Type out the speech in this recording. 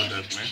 photo இருக்குண்ணே